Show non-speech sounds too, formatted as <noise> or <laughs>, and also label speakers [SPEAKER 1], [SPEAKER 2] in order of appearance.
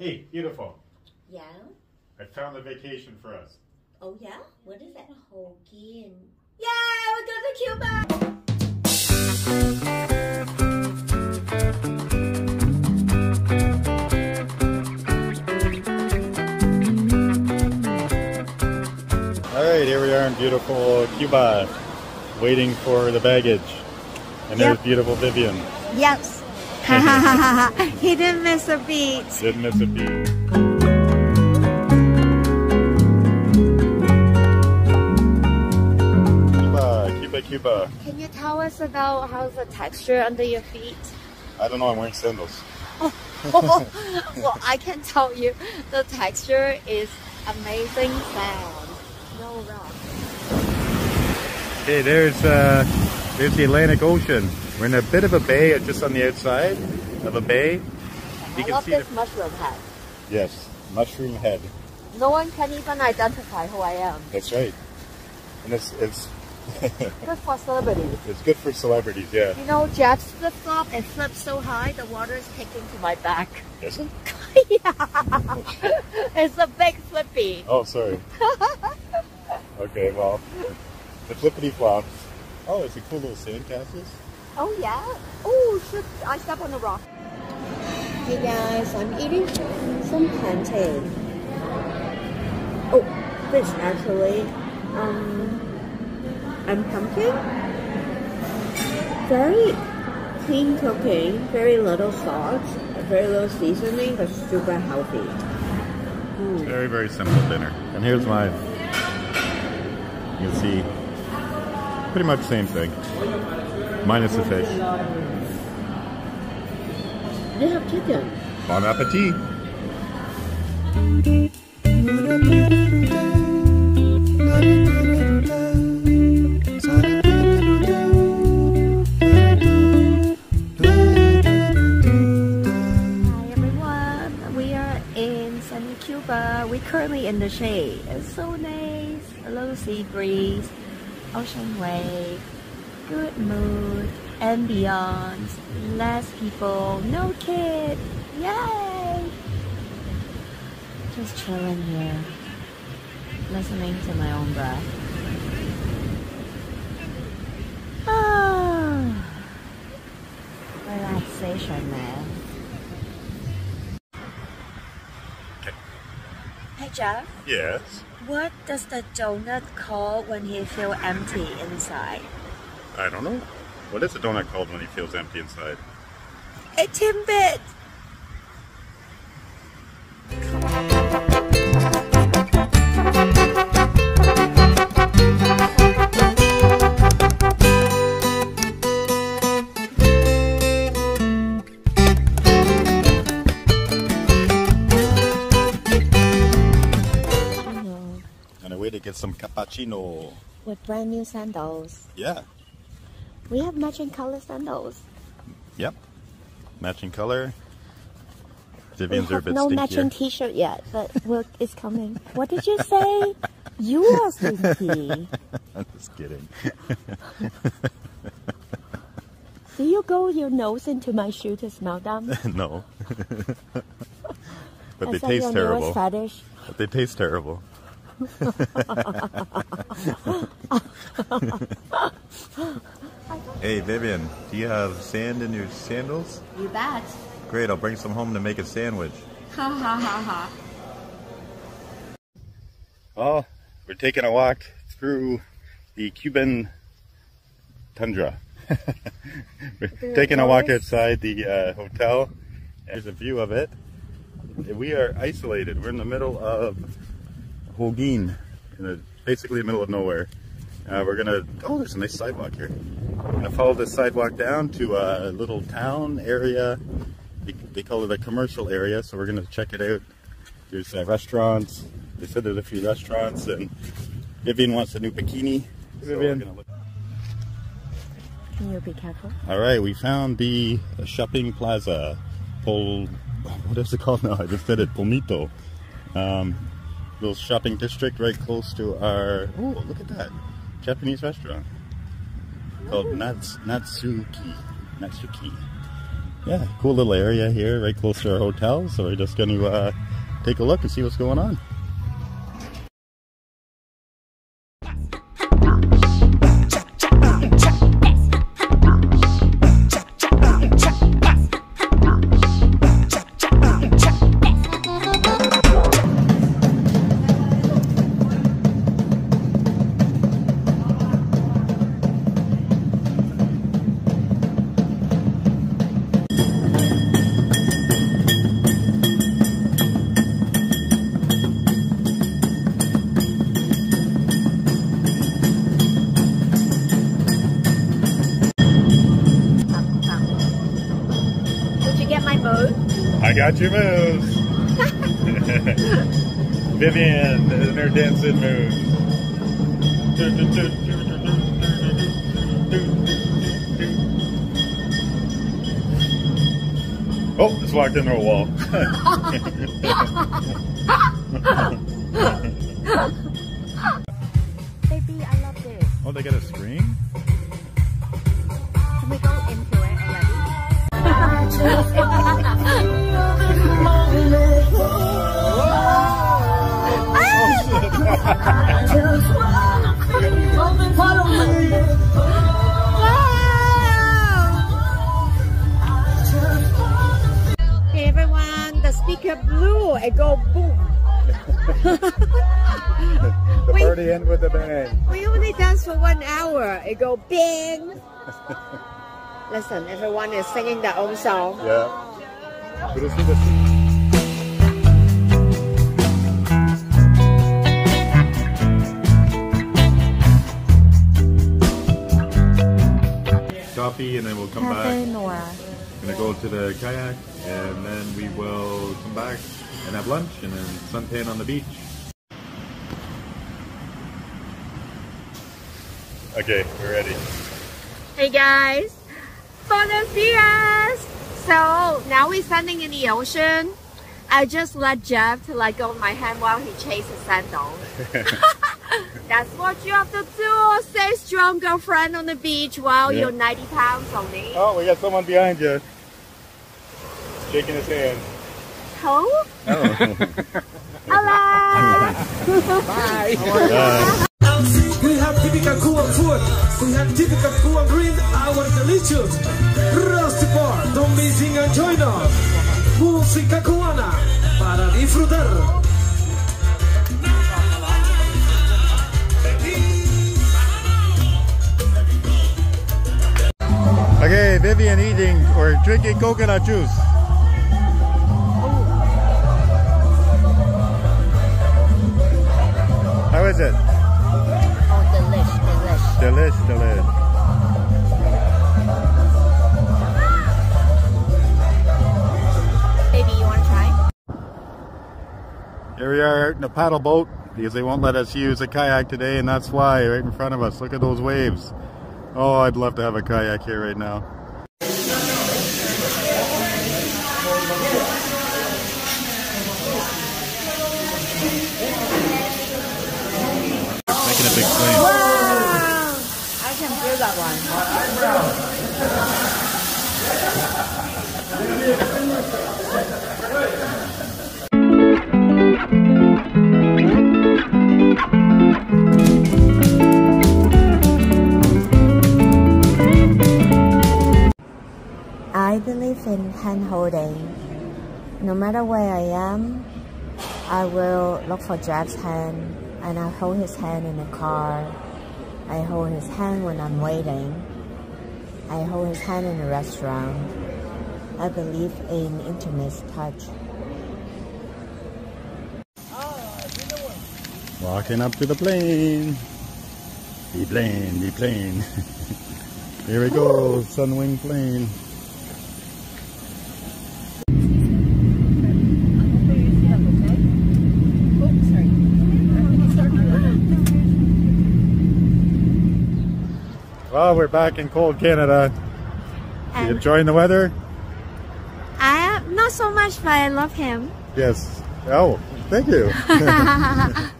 [SPEAKER 1] Hey, beautiful.
[SPEAKER 2] Yeah.
[SPEAKER 1] I found the vacation for us.
[SPEAKER 2] Oh yeah. What is that? Holguín. Yeah, we're going to Cuba.
[SPEAKER 1] All right, here we are in beautiful Cuba, waiting for the baggage. And there's beautiful Vivian.
[SPEAKER 2] Yes. <laughs> He didn't miss a beat.
[SPEAKER 1] Didn't miss a beat. Cuba, Cuba, Cuba.
[SPEAKER 2] Can you tell us about how's the texture under your feet?
[SPEAKER 1] I don't know, I'm wearing sandals. <laughs>
[SPEAKER 2] well, I can tell you the texture is amazing sound. No rock.
[SPEAKER 1] Okay, there's uh, there's the Atlantic Ocean. We're in a bit of a bay, just on the outside of a bay. You
[SPEAKER 2] I
[SPEAKER 1] can
[SPEAKER 2] love
[SPEAKER 1] see
[SPEAKER 2] this
[SPEAKER 1] the
[SPEAKER 2] mushroom head.
[SPEAKER 1] yes, mushroom head.
[SPEAKER 2] No one can even identify who I am.
[SPEAKER 1] That's right. And it's it's
[SPEAKER 2] Good for celebrities. <laughs>
[SPEAKER 1] it's good for celebrities. Yeah.
[SPEAKER 2] You know, Jeff's flip flop, it flips so high, the water is taking to my back.
[SPEAKER 1] Is it? <laughs>
[SPEAKER 2] yeah. it's a big flippy.
[SPEAKER 1] Oh, sorry. <laughs> okay, well, the flippity flops. Oh, it's a cool little sandcastles.
[SPEAKER 2] Oh, yeah? Oh, shit, I step on the rock. Hey guys, I'm eating some plantain. Oh, fish actually. Um, and pumpkin. Very clean cooking, very little salt, very little seasoning, but super healthy. Mm.
[SPEAKER 1] Very, very simple dinner. And here's mine. You can see pretty much the same thing, minus the fish.
[SPEAKER 2] They have chicken.
[SPEAKER 1] Bon appetit.
[SPEAKER 2] Hi everyone, we are in sunny Cuba. We're currently in the shade. It's so nice. A little sea breeze, ocean wave, good mood, ambience, less people, no kids. Yay! Just chilling here, listening to my own breath. Ah, relaxation, man. Hey Jeff,
[SPEAKER 1] Yes.
[SPEAKER 2] what does the donut call when he feel empty inside?
[SPEAKER 1] I don't know. What is a donut called when he feels empty inside?
[SPEAKER 2] A timbit.
[SPEAKER 1] On our way to get some cappuccino.
[SPEAKER 2] With brand new sandals.
[SPEAKER 1] Yeah.
[SPEAKER 2] We have matching color sandals.
[SPEAKER 1] Yep. Matching color. Vivian's are a
[SPEAKER 2] have
[SPEAKER 1] bit
[SPEAKER 2] no
[SPEAKER 1] stinkier.
[SPEAKER 2] matching t-shirt yet, but work is coming. What did you say? <laughs> You are stinky.
[SPEAKER 1] I'm just kidding. <laughs>
[SPEAKER 2] Do you go your nose into my shoe to smell them? <laughs>
[SPEAKER 1] no. but they taste terrible.
[SPEAKER 2] fetish?
[SPEAKER 1] But they taste terrible. Hey Vivian, do you have sand in your sandals?
[SPEAKER 2] You bet.
[SPEAKER 1] Great, I'll bring some home to make a sandwich.
[SPEAKER 2] Ha ha ha ha.
[SPEAKER 1] Well, we're taking a walk through the Cuban tundra. we're <laughs> taking a walk outside the uh, hotel. There's a view of it. We are isolated. We're in the middle of Holguin, in the, basically the middle of nowhere. Uh, we're gonna, oh, there's a nice sidewalk here. We're gonna follow this sidewalk down to a little town area. They, they call it a commercial area, so we're gonna check it out. There's uh, restaurants. They said there's a few restaurants, and Vivian wants a new bikini. So
[SPEAKER 3] Vivian.
[SPEAKER 1] gonna
[SPEAKER 2] Can you be careful?
[SPEAKER 1] All right, we found the shopping plaza. Pol, what is it called now? I just said it. Polmito. Um, little shopping district right close to our. Oh, look at that Japanese restaurant called Nats Natsuki. Natsuki. yeah, cool little area here, right close to our hotel. So we're just going to uh, take a look and see what's going on. Got your moves. <laughs> Vivian in her dancing moves. Oh, just walked into a wall. <laughs> <laughs>
[SPEAKER 2] Hey everyone, the speaker blew. It go boom. <laughs>
[SPEAKER 1] The
[SPEAKER 2] Wait.
[SPEAKER 1] party end with a bang.
[SPEAKER 2] We only dance for one hour. It go bing. <laughs> Listen, everyone is singing their own song.
[SPEAKER 1] Yeah. Coffee and then we'll come back.
[SPEAKER 2] Nora.
[SPEAKER 1] Gonna go to the kayak and then we will come back and have lunch and then suntan on the beach. Okay, we're ready.
[SPEAKER 2] Hey guys, buenos dias. So now we're standing in the ocean. I just let Jeff to let go of my hand while he chases sandal. <laughs> <laughs> That's what you have to do. Stay strong, girlfriend, on the beach while
[SPEAKER 1] Yeah.
[SPEAKER 2] you're 90 pounds only.
[SPEAKER 1] Oh, we got someone behind you. Shaking his hand.
[SPEAKER 2] Hello?
[SPEAKER 1] Oh. <laughs>
[SPEAKER 2] Hello.
[SPEAKER 3] We have typical Cuban food. We have typical Cuban green, our delicious Rusty Bar. Don't missing and join us. Música cubana para disfrutar.
[SPEAKER 1] Okay, Vivian eating or drinking coconut juice. How is it?
[SPEAKER 2] Oh, delish, delish.
[SPEAKER 1] Delish, delish.
[SPEAKER 2] Baby, you want to try?
[SPEAKER 1] Here we are in a paddle boat because they won't let us use a kayak today, and that's why right in front of us. Look at those waves. Oh, I'd love to have a kayak here right now. Making a big plane.
[SPEAKER 2] Wow! I can do that one. I believe in hand holding. No matter where I am, I will look for Jeff's hand and I hold his hand in the car. I hold his hand when I'm waiting. I hold his hand in a restaurant. I believe in intimate touch.
[SPEAKER 1] Walking up to the plane. The plane, the plane. <laughs> Here we go, Sunwing plane. Well, we're back in cold Canada. You enjoying the weather?
[SPEAKER 2] I not so much, but I love him.
[SPEAKER 1] Yes. Oh, thank you. <laughs>